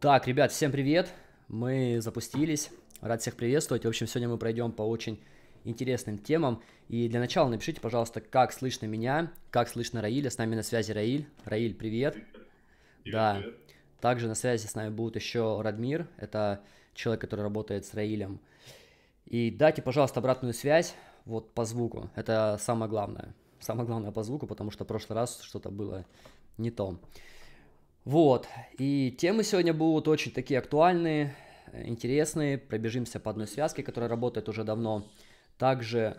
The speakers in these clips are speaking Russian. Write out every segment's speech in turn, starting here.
Так, ребят, всем привет. Мы запустились. Рад всех приветствовать. В общем, сегодня мы пройдем по очень интересным темам. И для начала напишите, пожалуйста, как слышно меня, как слышно Раиля. С нами на связи Раиль. Раиль, привет. Привет, Да. привет. Также на связи с нами будет еще Радмир. Это человек, который работает с Раилем. И дайте, пожалуйста, обратную связь вот по звуку. Это самое главное. Самое главное по звуку, потому что в прошлый раз что-то было не то. Вот. И темы сегодня будут очень такие актуальные, интересные. Пробежимся по одной связке, которая работает уже давно. Также...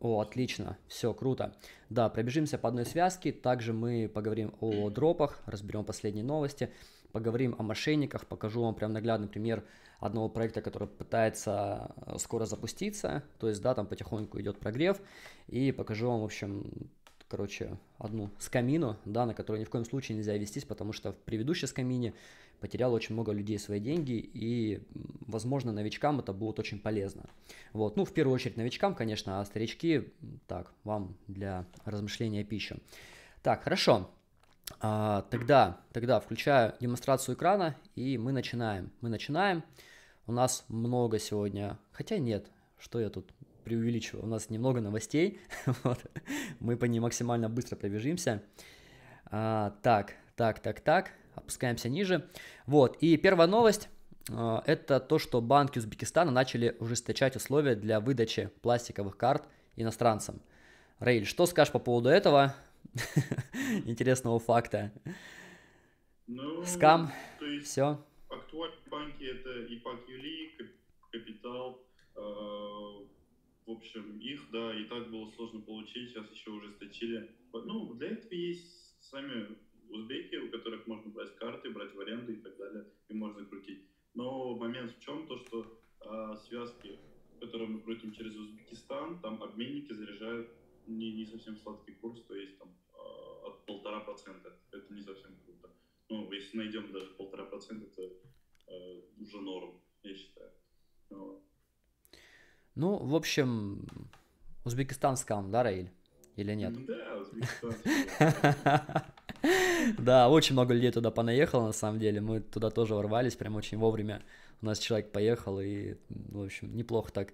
О, отлично, все круто. Да, пробежимся по одной связке. Также мы поговорим о дропах, разберем последние новости, поговорим о мошенниках, покажу вам прям наглядный пример одного проекта, который пытается э, скоро запуститься. То есть, да, там потихоньку идет прогрев. И покажу вам, в общем, короче, одну скамину, да, на которую ни в коем случае нельзя вестись, потому что в предыдущей скамине потерял очень много людей свои деньги, и, возможно, новичкам это будет очень полезно. Вот, ну, в первую очередь новичкам, конечно, а старички, так, вам для размышления пищу. Так, хорошо. А, тогда, тогда включаю демонстрацию экрана, и мы начинаем. Мы начинаем. У нас много сегодня, хотя нет, что я тут преувеличиваю, у нас немного новостей, вот. мы по ним максимально быстро пробежимся. А, так, так, так, так, опускаемся ниже. Вот, и первая новость, а, это то, что банки Узбекистана начали ужесточать условия для выдачи пластиковых карт иностранцам. Раиль, что скажешь по поводу этого интересного факта? Ну, Скам, то есть все. актуальные банки это ИПАК Юли, Кап- Капитал, э, в общем, их, да, и так было сложно получить, сейчас еще ужесточили. Ну, для этого есть сами узбеки, у которых можно брать карты, брать в аренду и так далее, и можно крутить. Но момент в чем, то что а, связки, которые мы крутим через Узбекистан, там обменники заряжают не, не совсем сладкий курс, то есть там а, от полтора процента. Это не совсем круто. Ну, если найдем даже полтора процента, это э, уже норм, я считаю. Вот. Ну, в общем, Узбекистан скам, да, Раиль? Или нет? Да, Узбекистан. Да, очень много людей туда понаехало, на самом деле. Мы туда тоже ворвались, прям очень вовремя. У нас человек поехал, и, в общем, неплохо так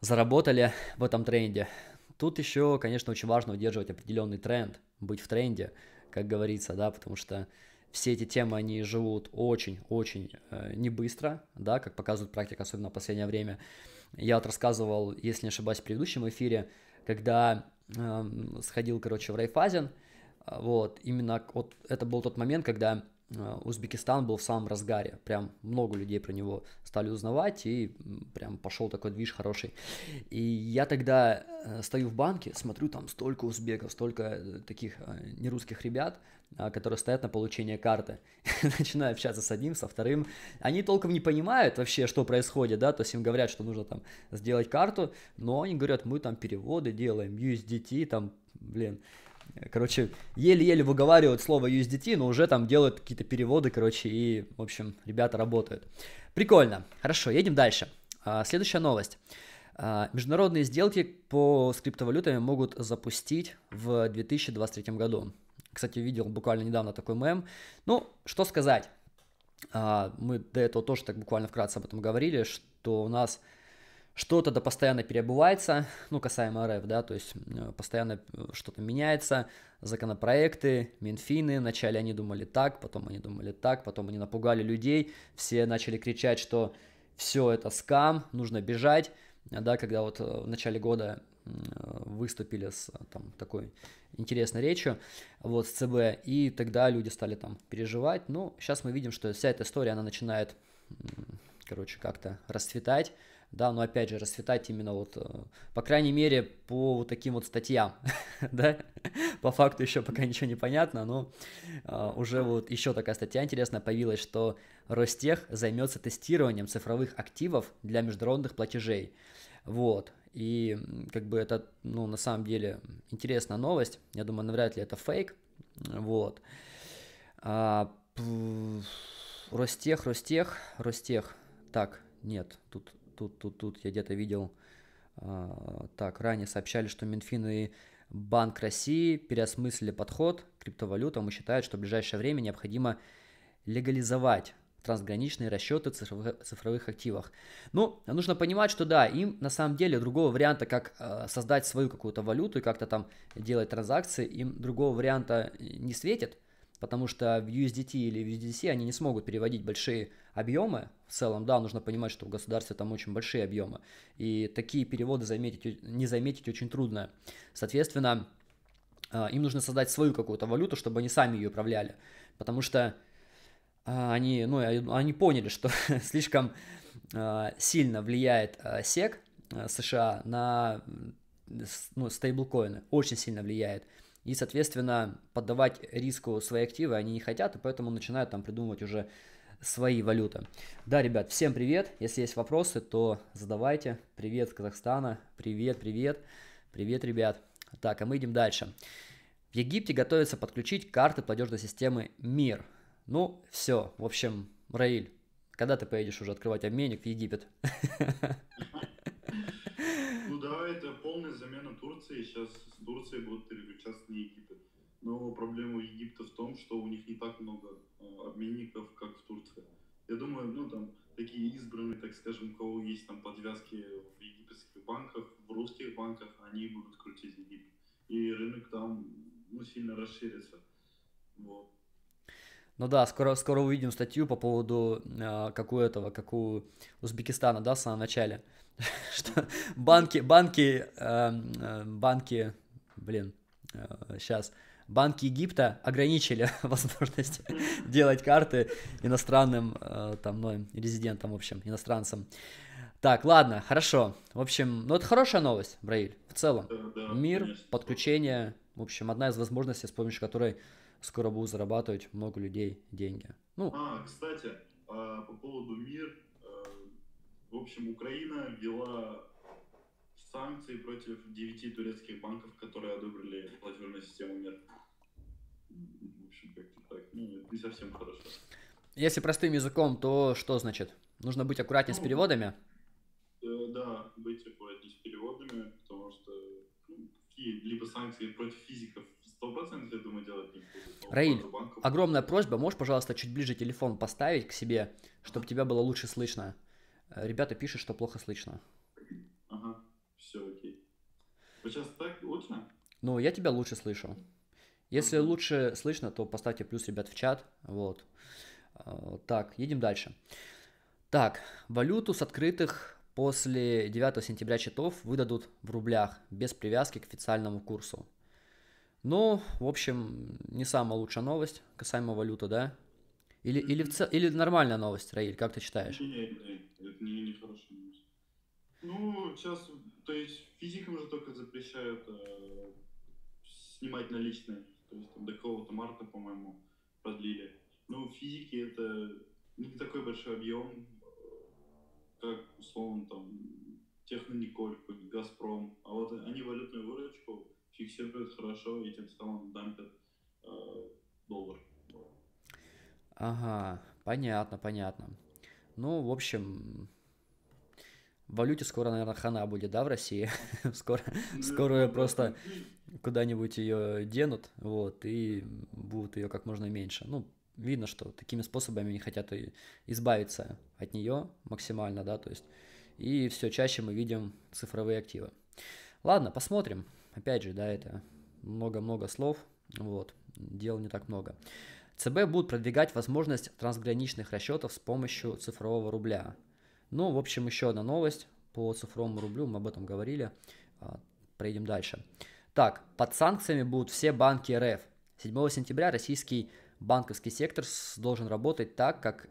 заработали в этом тренде. Тут еще, конечно, очень важно удерживать определенный тренд, быть в тренде, как говорится, да, потому что все эти темы, они живут очень-очень э, не быстро, да, как показывает практика, особенно в последнее время. Я вот рассказывал, если не ошибаюсь, в предыдущем эфире, когда эм, сходил, короче, в Райфазен, а, вот, именно вот это был тот момент, когда э, Узбекистан был в самом разгаре, прям много людей про него стали узнавать, и прям пошел такой движ хороший. И я тогда э, стою в банке, смотрю, там столько узбеков, столько э, таких э, нерусских ребят, которые стоят на получение карты. Начинаю общаться с одним, со вторым. Они толком не понимают вообще, что происходит, да, то есть им говорят, что нужно там сделать карту, но они говорят, мы там переводы делаем, USDT, там, блин, Короче, еле-еле выговаривают слово USDT, но уже там делают какие-то переводы, короче, и, в общем, ребята работают. Прикольно. Хорошо, едем дальше. А, Следующая новость. А, Международные сделки по с криптовалютами могут запустить в 2023 году. Кстати, видел буквально недавно такой мем. Ну, что сказать. А, Мы до этого тоже так буквально вкратце об этом говорили, что у нас что-то да постоянно переобувается, ну, касаемо РФ, да, то есть э, постоянно э, что-то меняется, законопроекты, Минфины, вначале они думали так, потом они думали так, потом они напугали людей, все начали кричать, что все это скам, нужно бежать, да, когда вот э, в начале года выступили с э, там такой интересной речью, вот, с ЦБ, и тогда люди стали там переживать, ну, сейчас мы видим, что вся эта история, она начинает, короче, как-то расцветать, да, но опять же расцветать именно вот, э, по крайней мере, по вот таким вот статьям, да, по факту еще пока ничего не понятно, но уже вот еще такая статья интересная появилась, что Ростех займется тестированием цифровых активов для международных платежей, вот, и как бы это, ну, на самом деле интересная новость, я думаю, навряд ли это фейк, вот, а, Ростех, Ростех, Ростех, так, нет, тут тут, тут, тут я где-то видел. а, так, ранее сообщали, что Минфин и Банк России переосмыслили подход к криптовалютам и считают, что в ближайшее время необходимо легализовать трансграничные расчеты цифровых, цифровых активах. Ну, нужно понимать, что да, им на самом деле другого варианта, как э, создать свою какую-то валюту и как-то там делать транзакции, им другого варианта не светит, потому что в USDT или в USDC они не смогут переводить большие объемы. В целом, да, нужно понимать, что в государстве там очень большие объемы, и такие переводы заметить, не заметить очень трудно. Соответственно, э, им нужно создать свою какую-то валюту, чтобы они сами ее управляли, потому что они, ну, они поняли, что слишком а, сильно влияет а, SEC США на ну, стейблкоины, очень сильно влияет. И, соответственно, поддавать риску свои активы они не хотят, и поэтому начинают там придумывать уже свои валюты. Да, ребят, всем привет. Если есть вопросы, то задавайте. Привет с Казахстана. Привет, привет. Привет, ребят. Так, а мы идем дальше. В Египте готовятся подключить карты платежной системы МИР. Ну, все. В общем, Раиль, когда ты поедешь уже открывать обменник в Египет? Ну да, это полная замена Турции. Сейчас с Турции будут переключаться на Египет. Но проблема Египта в том, что у них не так много а, обменников, как в Турции. Я думаю, ну там такие избранные, так скажем, у кого есть там подвязки в египетских банках, в русских банках, они будут крутить Египет. И рынок там ну, сильно расширится. Вот. Ну да, скоро, скоро увидим статью по поводу э, как у этого, как у Узбекистана, да, в самом начале. Что банки, банки, эм, э, банки, блин, э, сейчас, банки Египта ограничили возможность делать карты иностранным, э, там, ну, резидентам, в общем, иностранцам. Так, ладно, хорошо. В общем, ну это хорошая новость, Браиль, в целом. Мир, подключение, в общем, одна из возможностей, с помощью которой скоро будут зарабатывать много людей деньги. Ну. А, кстати, а, по поводу МИР, э, в общем, Украина ввела санкции против девяти турецких банков, которые одобрили платежную систему МИР. В общем, как-то так. Ну, не совсем хорошо. Если простым языком, то что значит? Нужно быть аккуратнее ну, с переводами? Э, да, быть аккуратнее с переводами, потому что ну, какие либо санкции против физиков Сто процентов, я думаю, делать не буду. Раиль, огромная просьба, можешь, пожалуйста, чуть ближе телефон поставить к себе, чтобы тебя было лучше слышно? Э, ребята пишут, что плохо слышно. Ага, все окей. Вот сейчас так лучше? Ну, я тебя лучше слышу. Если ага. лучше слышно, то поставьте плюс, ребят, в чат. Вот. Э, так, едем дальше. Так, валюту с открытых после 9 сентября счетов выдадут в рублях без привязки к официальному курсу. Ну, в общем, не самая лучшая новость касаемо валюты, да? Или, или, в цел... или нормальная новость, Раиль, как ты считаешь? Нет, нет, это не, не хорошая новость. Ну, сейчас, то есть физикам же только запрещают э, снимать наличные. То есть там до какого-то марта, по-моему, продлили. Ну, физики это не такой большой объем, как, условно, там, Технониколь, Газпром. А вот они валютную выручку фиксирует хорошо и тем самым дампит э, доллар. Ага, понятно, понятно. Ну, в общем, в валюте скоро, наверное, хана будет, да, в России? скоро, ну, скоро просто куда-нибудь ее денут, вот, и будут ее как можно меньше. Ну, видно, что такими способами они хотят избавиться от нее максимально, да, то есть, и все чаще мы видим цифровые активы. Ладно, посмотрим опять же, да, это много-много слов, вот, дел не так много. ЦБ будут продвигать возможность трансграничных расчетов с помощью цифрового рубля. Ну, в общем, еще одна новость по цифровому рублю, мы об этом говорили. А, Пройдем дальше. Так, под санкциями будут все банки РФ. 7 сентября российский банковский сектор должен работать так, как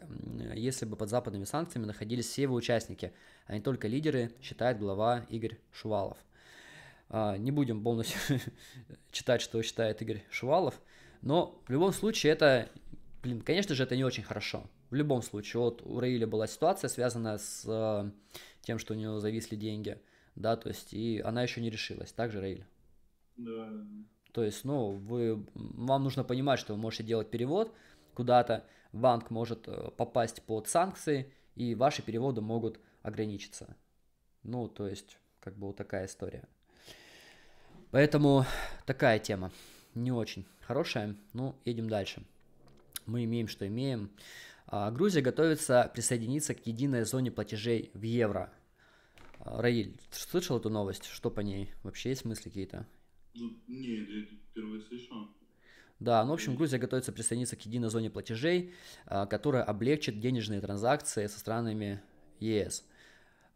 если бы под западными санкциями находились все его участники, а не только лидеры, считает глава Игорь Шувалов. А, не будем полностью читать, что считает Игорь Шувалов. Но в любом случае это, блин, конечно же, это не очень хорошо. В любом случае, вот у Раиля была ситуация, связанная с э, тем, что у него зависли деньги, да, то есть, и она еще не решилась, так же, Раиль? Да. То есть, ну, вы, вам нужно понимать, что вы можете делать перевод куда-то, банк может э, попасть под санкции, и ваши переводы могут ограничиться. Ну, то есть, как бы вот такая история. Поэтому такая тема. Не очень хорошая. Ну, едем дальше. Мы имеем, что имеем. А, Грузия готовится присоединиться к единой зоне платежей в евро. А, Раиль, слышал эту новость? Что по ней? Вообще есть мысли какие-то? Ну, нет, я впервые слышал. Да, ну, в общем, Грузия готовится присоединиться к единой зоне платежей, а, которая облегчит денежные транзакции со странами ЕС.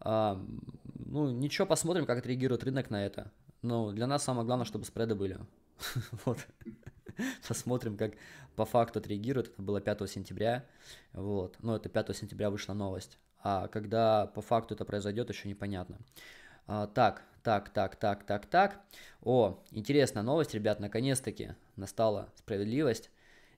Ну, ничего, посмотрим, как отреагирует рынок на это. Но для нас самое главное, чтобы спреды были. Вот. Посмотрим, как по факту отреагирует. Это было 5 сентября. Вот. Ну, это 5 сентября вышла новость. А когда по факту это произойдет, еще непонятно. А, так, так, так, так, так, так. О, интересная новость, ребят, наконец-таки настала справедливость.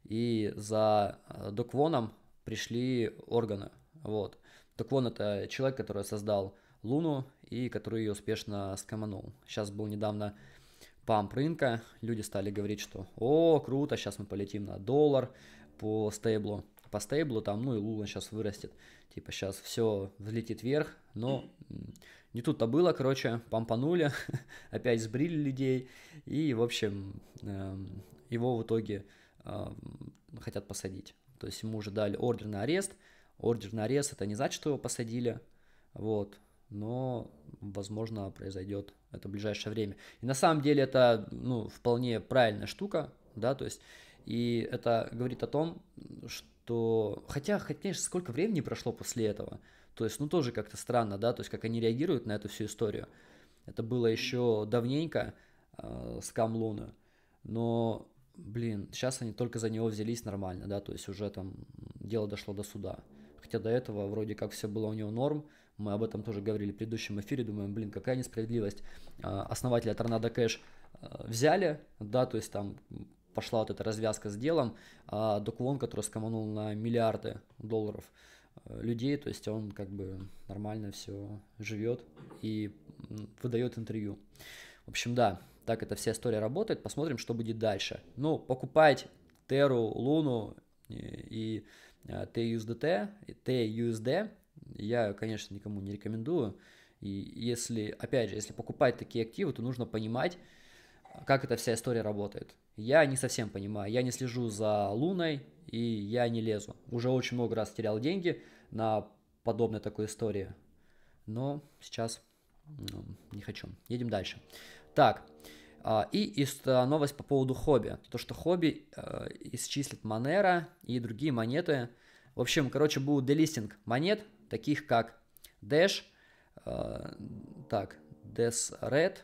И за э, Доквоном пришли органы. Вот. Доквон это человек, который создал Луну и который ее успешно скоманул. Сейчас был недавно памп рынка, люди стали говорить, что о, круто, сейчас мы полетим на доллар по стейблу. По стейблу там, ну и Луна сейчас вырастет. Типа сейчас все взлетит вверх, но не тут-то было, короче, помпанули, опять сбрили людей, и, в общем, эм, его в итоге эм, хотят посадить. То есть ему уже дали ордер на арест. Ордер на арест это не значит, что его посадили, вот, но, возможно, произойдет это в ближайшее время. И на самом деле это, ну, вполне правильная штука, да, то есть, и это говорит о том, что, хотя, конечно, сколько времени прошло после этого, то есть, ну, тоже как-то странно, да, то есть, как они реагируют на эту всю историю. Это было еще давненько э, с Камлуна, но, блин, сейчас они только за него взялись нормально, да, то есть, уже там дело дошло до суда. Хотя до этого вроде как все было у него норм, мы об этом тоже говорили в предыдущем эфире, думаем, блин, какая несправедливость. Э, основателя Торнадо Кэш э, взяли, да, то есть там пошла вот эта развязка с делом, а Док Вон, который скоманул на миллиарды долларов, Э, людей, то есть он как бы нормально все живет и выдает интервью. В общем, да, так эта вся история работает. Посмотрим, что будет дальше. Ну, покупать Теру, Луну и TUSDT, TUSD я, конечно, никому не рекомендую. И если, опять же, если покупать такие активы, то нужно понимать, как эта вся история работает. Я не совсем понимаю, я не слежу за Луной, и я не лезу. Уже очень много раз терял деньги на подобной такой истории, но сейчас ну, не хочу. Едем дальше. Так, а, и новость по поводу хобби. То, что хобби э, исчислит Monero и другие монеты. В общем, короче, будет делистинг монет, таких как Dash, э, так, Desred,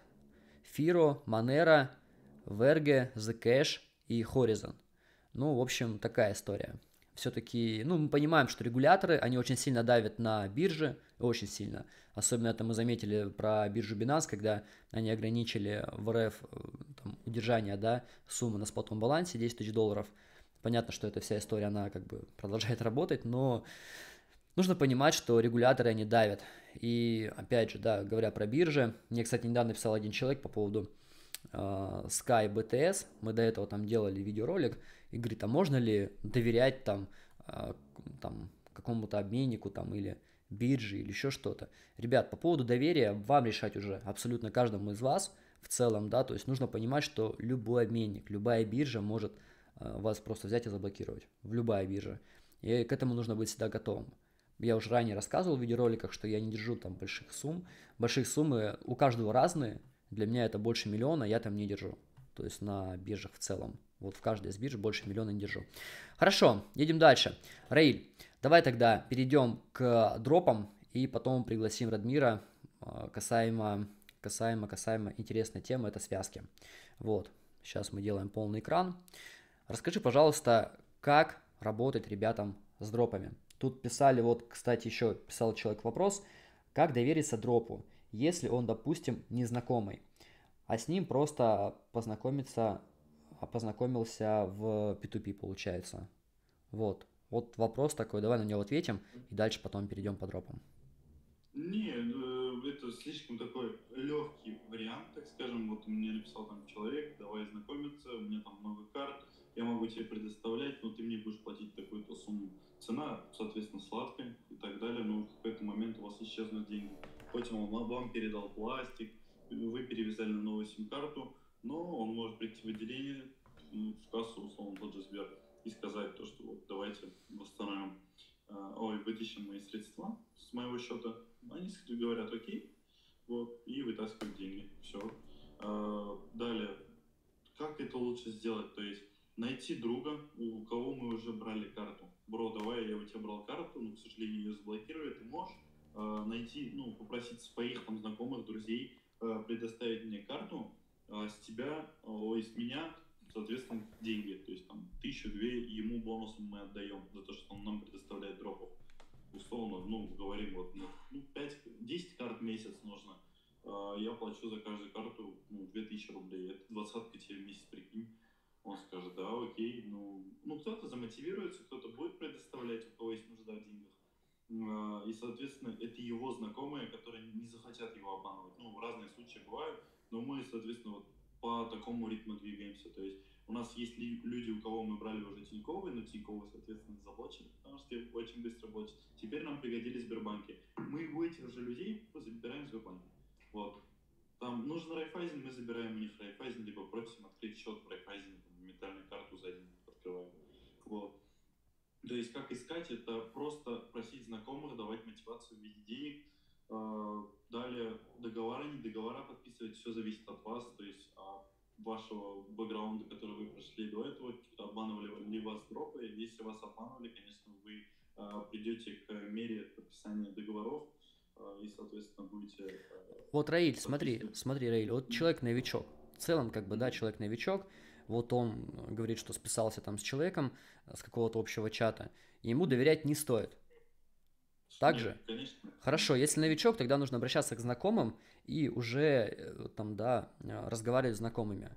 Firo, Monero, Verge, Zcash и Horizon. Ну, в общем, такая история. Все-таки, ну, мы понимаем, что регуляторы, они очень сильно давят на биржи, очень сильно. Особенно это мы заметили про биржу Binance, когда они ограничили в РФ э, там, удержание, да, суммы на спотовом балансе 10 тысяч долларов. Понятно, что эта вся история, она как бы продолжает работать, но нужно понимать, что регуляторы, они давят. И, опять же, да, говоря про биржи, мне, кстати, недавно написал один человек по поводу э, Sky BTS, мы до этого там делали видеоролик, и говорит, а можно ли доверять там, а, там какому-то обменнику там или бирже или еще что-то. Ребят, по поводу доверия вам решать уже абсолютно каждому из вас в целом, да, то есть нужно понимать, что любой обменник, любая биржа может а, вас просто взять и заблокировать, в любая биржа. И к этому нужно быть всегда готовым. Я уже ранее рассказывал в видеороликах, что я не держу там больших сумм. Больших суммы у каждого разные. Для меня это больше миллиона, я там не держу. То есть на биржах в целом. Вот в каждой из бирж больше миллиона не держу. Хорошо, едем дальше. Раиль, давай тогда перейдем к дропам и потом пригласим Радмира а, касаемо, касаемо, касаемо интересной темы, это связки. Вот, сейчас мы делаем полный экран. Расскажи, пожалуйста, как работать ребятам с дропами. Тут писали, вот, кстати, еще писал человек вопрос, как довериться дропу, если он, допустим, незнакомый, а с ним просто познакомиться а познакомился в P2P, получается. Вот. Вот вопрос такой, давай на него ответим, и дальше потом перейдем по дропам. Не, э, это слишком такой легкий вариант, так скажем. Вот мне написал там человек, давай знакомиться, у меня там много карт, я могу тебе предоставлять, но ты мне будешь платить такую-то сумму. Цена, соответственно, сладкая и так далее, но в какой-то момент у вас исчезнут деньги. Хоть он вам передал пластик, вы перевязали на новую сим-карту, но он может прийти в отделение, в кассу, условно, тот же Сбер, и сказать то, что вот давайте восстановим, э, ой, вытащим мои средства с моего счета. Они говорят окей, вот, и вытаскивают деньги. Все. Э, далее, как это лучше сделать? То есть найти друга, у кого мы уже брали карту. Бро, давай, я у тебя брал карту, но, к сожалению, ее заблокировали. Ты можешь э, найти, ну, попросить своих там знакомых, друзей э, предоставить мне карту, э, с тебя, ой, с меня, соответственно, деньги. То есть там тысячу-две ему бонусом мы отдаем за то, что он нам предоставляет дропов. Условно, ну, говорим, вот, ну, 5, ну, 10 карт в месяц нужно. Э, я плачу за каждую карту ну, 2000 рублей. Это двадцатка тебе в месяц, прикинь он скажет, да, окей, ну, ну кто-то замотивируется, кто-то будет предоставлять, у кого есть нужда в деньгах. А, и, соответственно, это его знакомые, которые не захотят его обманывать. Ну, разные случаи бывают, но мы, соответственно, вот по такому ритму двигаемся. То есть у нас есть люди, у кого мы брали уже Тиньковы, но Тиньковы, соответственно, заблочили, потому что очень быстро блочат. Теперь нам пригодились Сбербанки. Мы у этих же людей забираем в Сбербанке. Вот. Там нужен Райфайзен, мы забираем у них Райфайзен, либо просим открыть счет в Райфайзене, моментально карту за день открываем. Вот. То есть как искать, это просто просить знакомых, давать мотивацию в виде денег. А, далее договора, не договора подписывать, все зависит от вас, то есть от вашего бэкграунда, который вы прошли до этого, обманывали ли вас дропы. Если вас обманывали, конечно, вы а, придете к мере подписания договоров а, и, соответственно, будете... Вот, Раиль, смотри, смотри, Раиль, вот человек новичок, в целом, как бы, да, человек новичок, вот он говорит, что списался там с человеком с какого-то общего чата, ему доверять не стоит. Также? Конечно. Хорошо, если новичок, тогда нужно обращаться к знакомым и уже э, там, да, разговаривать с знакомыми.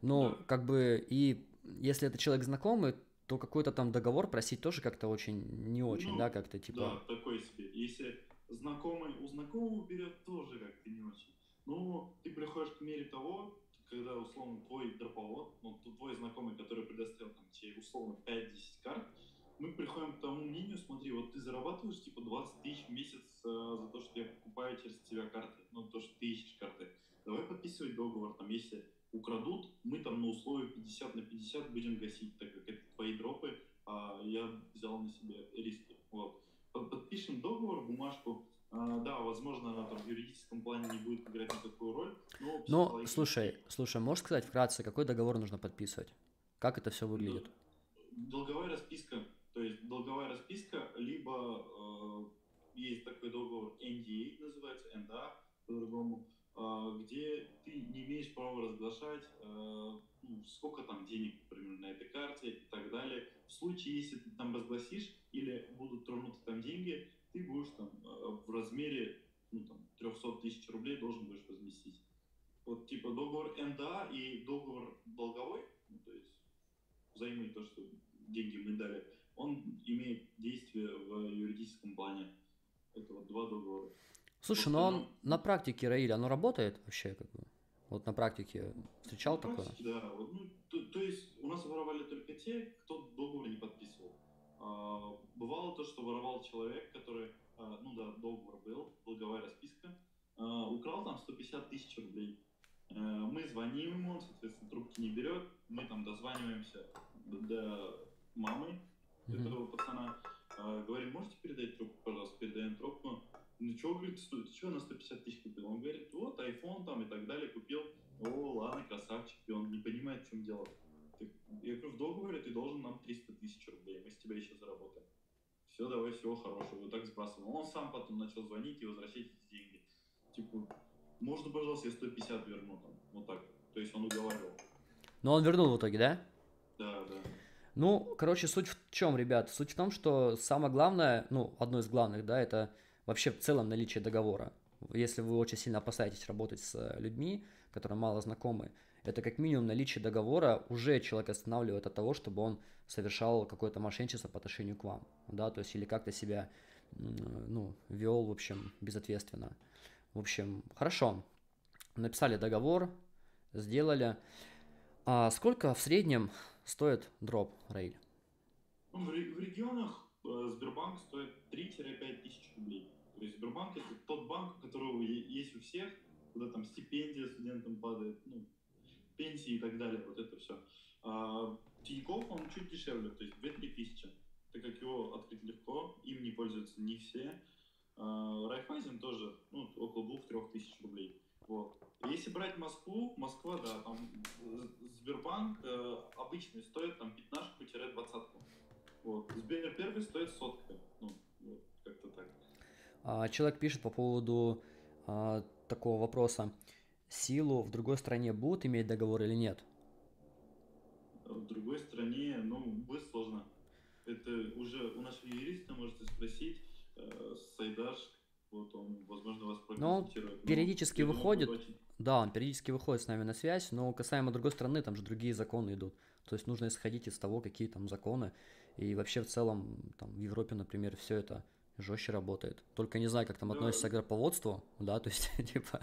Но да. как бы и если это человек знакомый, то какой-то там договор просить тоже как-то очень не очень, ну, да, как-то типа. Да, такой себе. Если знакомый у знакомого берет, тоже как-то не очень. Ну, ты приходишь к мере того, когда условно твой дроповод, ну, твой знакомый, который предоставил там, тебе условно 5-10 карт, мы приходим к тому мнению, смотри, вот ты зарабатываешь типа 20 тысяч в месяц э, за то, что я покупаю через тебя карты, ну, то, что ты ищешь карты. Давай подписывать договор, там, если украдут, мы там на условии 50 на 50 будем гасить, так как это твои дропы, а я взял на себя риски. Вот. Подпишем договор, бумажку, да, возможно, она там в юридическом плане не будет играть никакую роль, но... Но, слушай, слушай, можешь сказать вкратце, какой договор нужно подписывать? Как это все выглядит? Долговая расписка, то есть долговая расписка, либо э, есть такой договор NDA, называется, NDA по-другому, э, где ты не имеешь права разглашать, э, ну, сколько там денег, например, на этой карте и так далее. В случае, если ты там разгласишь или будут тронуты там деньги, ты будешь там э, в размере ну, там, 300 тысяч рублей должен будешь возместить. Вот типа договор НДА и договор долговой, ну, то есть взаймы, то, что деньги мы дали, он имеет действие в юридическом плане. Это вот два договора. Слушай, но он на практике, Раиль, оно работает вообще как бы? Вот на практике встречал на такое? Практике, да. Вот, ну, то, то есть у нас воровали только те, кто договор не подписывал. А, бывало то, что воровал человек, который, а, ну да, договор был, долговая расписка, а, украл там 150 тысяч рублей. Мы звоним ему, соответственно, трубки не берет, мы там дозваниваемся до мамы mm-hmm. этого пацана, говорим, можете передать трубку, пожалуйста, передаем трубку. Ну что, говорит, стоит, что на 150 тысяч купил? Он говорит, вот, iPhone там и так далее купил. О, ладно, красавчик, и он не понимает, в чем дело. Я говорю, в договоре ты должен нам 300 тысяч рублей, мы с тебя еще заработаем. Все, давай, всего хорошего. Вот так сбрасывал. Он сам потом начал звонить и возвращать эти деньги. Типа, можно, пожалуйста, я 150 верну там. Вот так. То есть он уговаривал. Но он вернул в итоге, да? Да, да. Ну, короче, суть в чем, ребят? Суть в том, что самое главное, ну, одно из главных, да, это вообще в целом наличие договора. Если вы очень сильно опасаетесь работать с людьми, которые мало знакомы, это как минимум наличие договора уже человек останавливает от того, чтобы он совершал какое-то мошенничество по отношению к вам, да, то есть или как-то себя, ну, вел, в общем, безответственно. В общем, хорошо, написали договор, сделали. А сколько в среднем стоит дроп? Ну, в, регионах э, Сбербанк стоит 3-5 тысяч рублей. То есть Сбербанк это тот банк, у которого есть у всех, куда там стипендия студентам падает, ну, пенсии и так далее, вот это все. А Тинькофф, он чуть дешевле, то есть 2-3 тысячи, так как его открыть легко, им не пользуются не все. А, Райфайзен тоже, ну, около 2-3 тысяч рублей. Вот. Если брать Москву, Москва, да, там Сбербанк э, обычный стоит там пятнашку-двадцатку. Вот. Сбер первый стоит сотка. Ну, вот, как-то так. А, человек пишет по поводу а, такого вопроса. Силу в другой стране будут иметь договор или нет? В другой стране, ну, будет сложно. Это уже у нашего юриста можете спросить, э, Сайдаш, вот он, возможно, вас проконсультирует. Ну, периодически ну, выходит, очень... да, он периодически выходит с нами на связь, но касаемо другой страны, там же другие законы идут. То есть нужно исходить из того, какие там законы. И вообще в целом, там, в Европе, например, все это жестче работает. Только не знаю, как там относится к гроповодству, да, то есть, типа,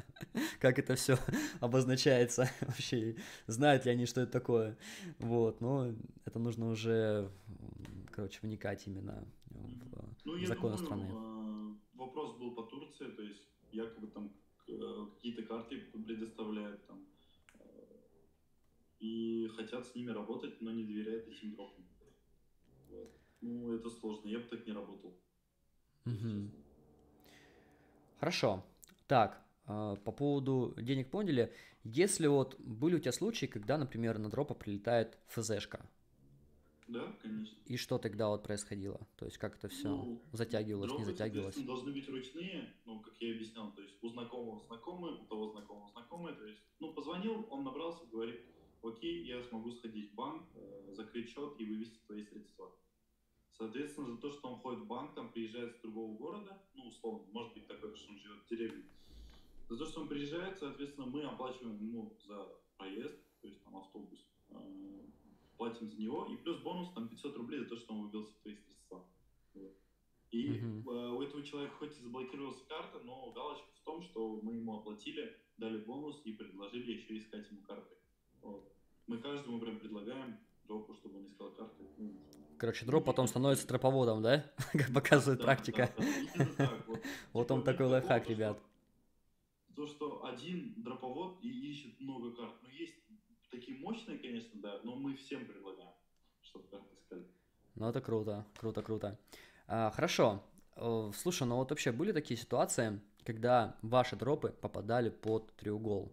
как это все обозначается вообще, знают ли они, что это такое, вот, но это нужно уже, короче, вникать именно в ну, законы страны. А, вопрос был по Турции, то есть, якобы там э, какие-то карты предоставляют там, э, и хотят с ними работать, но не доверяют этим дропам. Вот. Ну, это сложно, я бы так не работал. Угу. Хорошо. Так, а, по поводу денег поняли. Если вот были у тебя случаи, когда, например, на дропа прилетает ФЗшка, да, конечно. И что тогда вот происходило? То есть как это все ну, затягивалось, дропы, не затягивалось? должны быть ручные, ну, как я объяснял, то есть у знакомого знакомый, у того знакомого знакомый, то есть, ну, позвонил, он набрался, говорит, окей, я смогу сходить в банк, э, закрыть счет и вывести твои средства. Соответственно, за то, что он ходит в банк, там приезжает с другого города, ну, условно, может быть такое, что он живет в деревне, за то, что он приезжает, соответственно, мы оплачиваем ему за проезд, то есть там автобус, э, платим за него, и плюс бонус там 500 рублей за то, что он выбился в твои средства. И uh-huh. у этого человека хоть и заблокировалась карта, но галочка в том, что мы ему оплатили, дали бонус и предложили еще искать ему карты. Вот. Мы каждому прям предлагаем дропу, чтобы он искал карты. Короче, дроп потом становится троповодом, да? Как показывает практика. Вот он такой лайфхак, ребят. То, что один дроповод и ищет много карт. Ну, есть такие мощные, конечно, да, но мы всем предлагаем, чтобы карты искали. Ну, это круто, круто, круто. А, хорошо. Слушай, ну вот вообще были такие ситуации, когда ваши дропы попадали под треугол?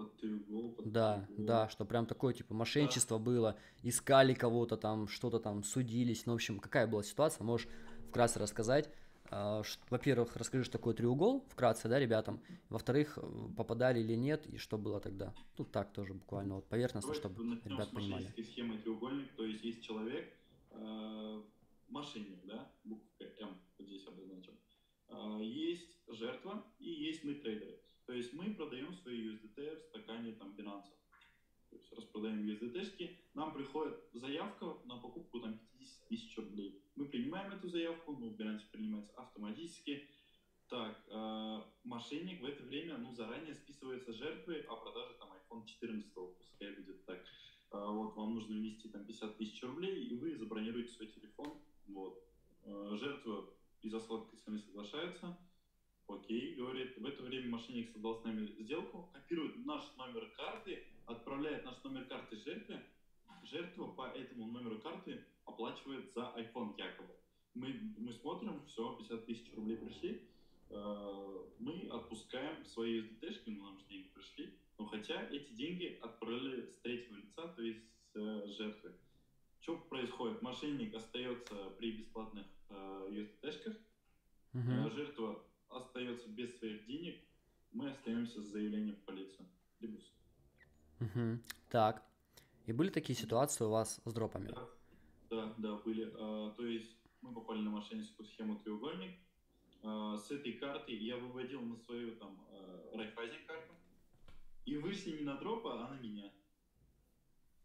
Под треугол. Под да, треугол. да, что прям такое типа мошенничество да. было, искали кого-то там, что-то там, судились. Ну, в общем, какая была ситуация, можешь вкратце рассказать. А, во-первых, расскажи, что такое треугол, вкратце, да, ребятам. Во-вторых, попадали или нет, и что было тогда. Тут так тоже буквально вот поверхностно, Давайте чтобы ребят понимали. схемы треугольник, то есть есть человек, э, мошенник, да, буква М, вот здесь обозначим. Э, есть жертва и есть мы трейдеры. То есть мы продаем свои USDT в стакане там Binance. То есть распродаем USDT-шки, нам приходит заявка на покупку там 50 тысяч рублей. Мы принимаем эту заявку, ну, Binance принимается автоматически. Так, э, мошенник в это время, ну, заранее списывается жертвы о продаже там iPhone 14, пускай будет так. Э, вот, вам нужно внести там 50 тысяч рублей, и вы забронируете свой телефон. Вот. Э, жертва из-за сладкой соглашается, Окей, говорит, в это время мошенник создал с нами сделку, копирует наш номер карты, отправляет наш номер карты жертве, жертва по этому номеру карты оплачивает за iPhone якобы. Мы, мы смотрим, все, 50 тысяч рублей пришли, э, мы отпускаем свои USDT-шки, ну, нам же деньги пришли, но хотя эти деньги отправили с третьего лица, то есть с э, жертвы. Что происходит? Мошенник остается при бесплатных э, USDT-шках, uh-huh. жертва остается без своих денег, мы остаемся с заявлением в полицию. Либо в суд. Угу. Так. И были такие ситуации у вас с дропами? Да, да, да были. А, то есть мы попали на мошенническую схему треугольник. А, с этой карты я выводил на свою там а, Райфайзен карту. И вышли не на дропа, а на меня.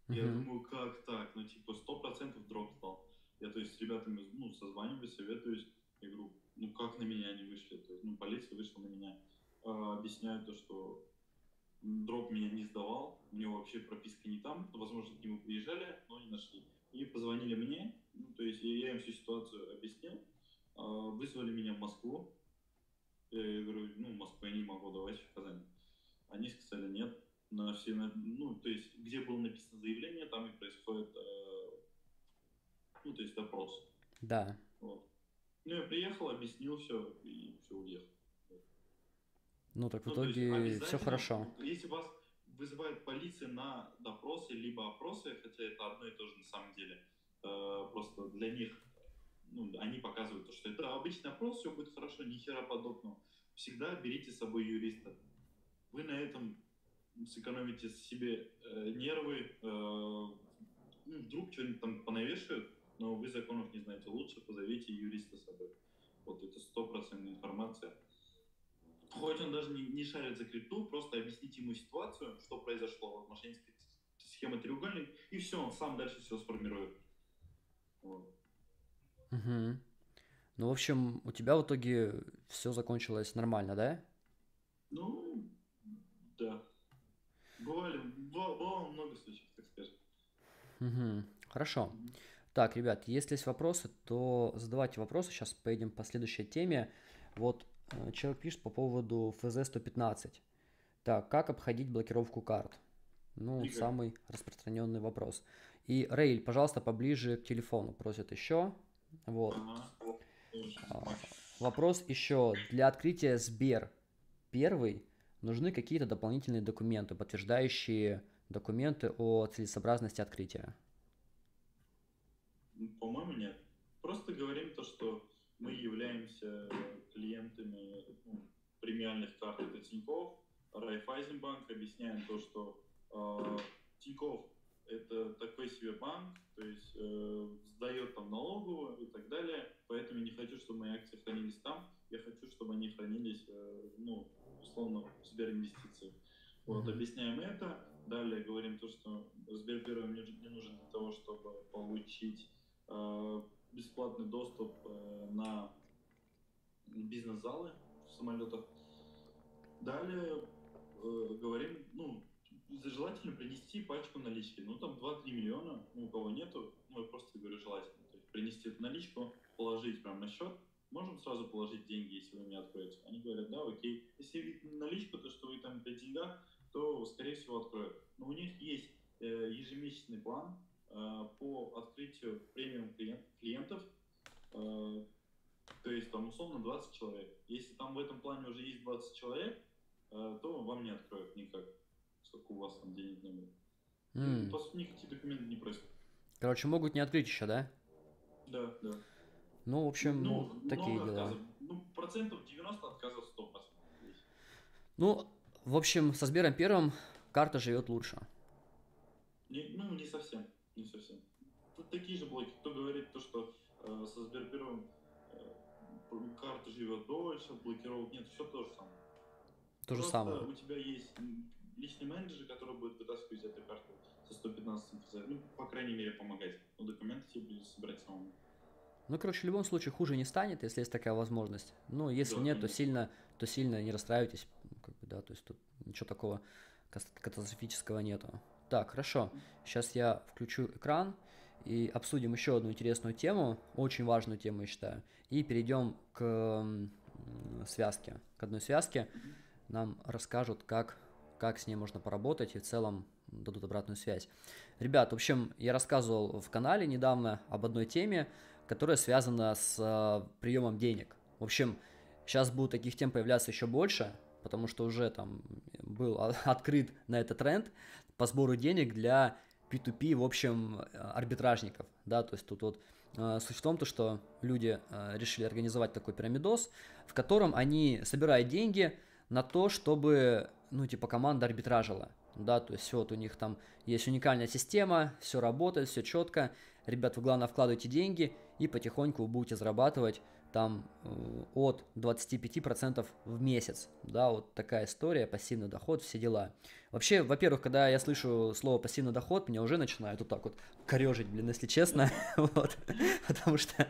Я uh думаю, как так? Ну, типа, сто процентов дроп стал. Я, то есть, с ребятами, ну, созваниваюсь, советуюсь. Я говорю, ну как на меня они вышли? То есть, ну, полиция вышла на меня. Э, объясняют то, что дроп меня не сдавал, у него вообще прописка не там, возможно, к нему приезжали, но не нашли. И позвонили мне, ну, то есть я им всю ситуацию объяснил, э, вызвали меня в Москву. Я говорю, ну, в Москву я не могу, давайте в Казань. Они сказали нет. на все, ну, то есть, где было написано заявление, там и происходит, э, ну, то есть, допрос. Да. Вот. Ну, я приехал, объяснил все, и все, уехал. Ну, так в ну, итоге все хорошо. Если вас вызывает полиция на допросы, либо опросы, хотя это одно и то же на самом деле, э, просто для них, ну, они показывают, что это обычный опрос, все будет хорошо, ни хера подобного. Всегда берите с собой юриста. Вы на этом сэкономите себе э, нервы, э, ну, вдруг что-нибудь там понавешают, но вы законов не знаете. Лучше позовите юриста с собой. Вот это стопроцентная информация. Хоть он даже не, не шарит за крипту, просто объясните ему ситуацию, что произошло, вот мошенническая схема треугольник, и все, он сам дальше все сформирует. Вот. Угу. Ну, в общем, у тебя в итоге все закончилось нормально, да? Ну, да. Бывали, бывало много случаев, так скажем. Угу. Хорошо. Так, ребят, если есть вопросы, то задавайте вопросы. Сейчас поедем по следующей теме. Вот э, человек пишет по поводу ФЗ-115. Так, как обходить блокировку карт? Ну, Игорь. самый распространенный вопрос. И Рейль, пожалуйста, поближе к телефону просят еще. Вот. Ага. Вопрос еще. Для открытия Сбер первый нужны какие-то дополнительные документы, подтверждающие документы о целесообразности открытия. По-моему, нет. Просто говорим то, что мы являемся клиентами ну, премиальных карт это Тинькофф, Райфайзенбанк, объясняем то, что э, Тинькофф это такой себе банк, то есть э, сдает там налоговую и так далее, поэтому не хочу, чтобы мои акции хранились там, я хочу, чтобы они хранились, э, ну, условно, в Сберинвестиции. Вот, объясняем это, далее говорим то, что Сбер первым не, не нужен для того, чтобы получить бесплатный доступ э, на бизнес-залы в самолетах. Далее э, говорим, ну, желательно принести пачку налички. Ну, там 2-3 миллиона, ну, у кого нету, ну, я просто говорю желательно. То есть принести эту наличку, положить прямо на счет. Можем сразу положить деньги, если вы не откроете. Они говорят, да, окей. Если видите наличку, то, что вы там при деньгах, то, скорее всего, откроют. Но у них есть э, ежемесячный план, Э, по открытию премиум клиентов, э, то есть там условно 20 человек. Если там в этом плане уже есть 20 человек, э, то вам не откроют никак, сколько у вас там денег не было. Mm. По сути, никакие документы не просят. Короче, могут не открыть еще, да? Да, да. Ну, в общем, ну, такие дела. Отказов. Ну, процентов 90 отказов 100%. Ну, в общем, со Сбером первым карта живет лучше. Не, ну, не совсем не совсем. Тут такие же блоки. Кто говорит то, что э, со Сбербиром э, карта живет дольше, блокировок нет, все то же самое. То же Просто самое. у тебя есть личный менеджер, который будет вытаскивать эту карту со 115 МФЗ, ну, по крайней мере, помогать. Но документы тебе будет собирать самому. Ну, короче, в любом случае хуже не станет, если есть такая возможность. Ну, если да, нет, то сильно, то сильно не расстраивайтесь, как бы, да, то есть тут ничего такого катастрофического нету. Так, хорошо. Сейчас я включу экран и обсудим еще одну интересную тему, очень важную тему, я считаю, и перейдем к связке, к одной связке. Нам расскажут, как, как с ней можно поработать и в целом дадут обратную связь. Ребят, в общем, я рассказывал в канале недавно об одной теме, которая связана с э, приемом денег. В общем, сейчас будут таких тем появляться еще больше, потому что уже там был открыт на этот тренд по сбору денег для P2P, в общем, арбитражников, да, то есть тут вот э, суть в том, то, что люди э, решили организовать такой пирамидос, в котором они собирают деньги на то, чтобы, ну, типа, команда арбитражила, да, то есть вот у них там есть уникальная система, все работает, все четко, ребят, вы главное вкладываете деньги и потихоньку вы будете зарабатывать там э, от 25% в месяц, да, вот такая история, пассивный доход, все дела. Вообще, во-первых, когда я слышу слово пассивный доход, меня уже начинают вот так вот корежить, блин, если честно, вот, потому что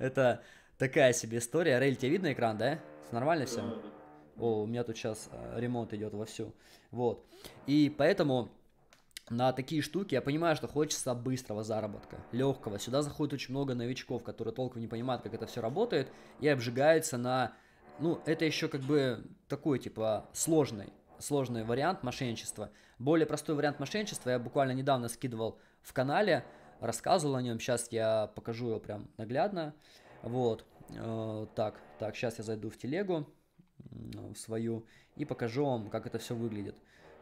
это такая себе история. Рейль, тебе видно экран, да? Нормально все? О, у меня тут сейчас э, ремонт идет вовсю, вот. И поэтому на такие штуки, я понимаю, что хочется быстрого заработка, легкого. Сюда заходит очень много новичков, которые толком не понимают, как это все работает, и обжигаются на... Ну, это еще как бы такой, типа, сложный, сложный вариант мошенничества. Более простой вариант мошенничества я буквально недавно скидывал в канале, рассказывал о нем. Сейчас я покажу его прям наглядно. Вот. Э, так, так, сейчас я зайду в телегу в свою и покажу вам, как это все выглядит.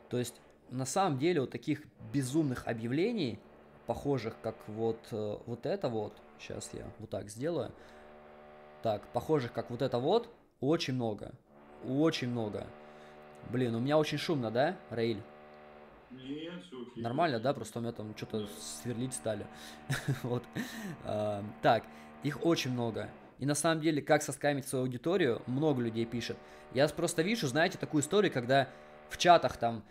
То есть, на самом деле, вот таких безумных объявлений, похожих как вот, э, вот это вот, сейчас я вот так сделаю, так, похожих как вот это вот, очень много, очень много. Блин, у меня очень шумно, да, Раиль? Нет, все окей. Нормально, да? Просто у меня там что-то сверлить стали. вот. А, так, их очень много. И на самом деле, как соскамить свою аудиторию, много людей пишет. Я просто вижу, знаете, такую историю, когда в чатах там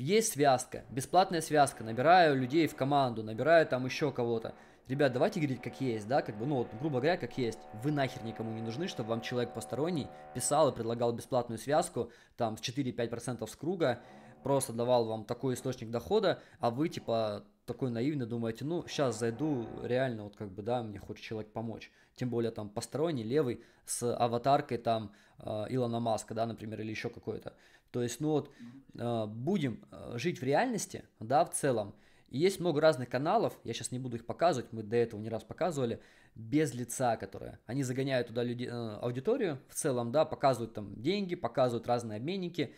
есть связка, бесплатная связка, набираю людей в команду, набираю там еще кого-то. Ребят, давайте говорить как есть, да, как бы, ну, вот, грубо говоря, как есть. Вы нахер никому не нужны, чтобы вам человек посторонний писал и предлагал бесплатную связку, там, в 4-5% с круга, просто давал вам такой источник дохода, а вы, типа, такой наивный думаете, ну, сейчас зайду, реально, вот как бы, да, мне хочет человек помочь. Тем более там посторонний, левый, с аватаркой там э, Илона Маска, да, например, или еще какой-то. То есть, ну вот, э, будем э, жить в реальности, да, в целом. И есть много разных каналов, я сейчас не буду их показывать, мы до этого не раз показывали, без лица, которые, они загоняют туда люди, э, аудиторию в целом, да, показывают там деньги, показывают разные обменники,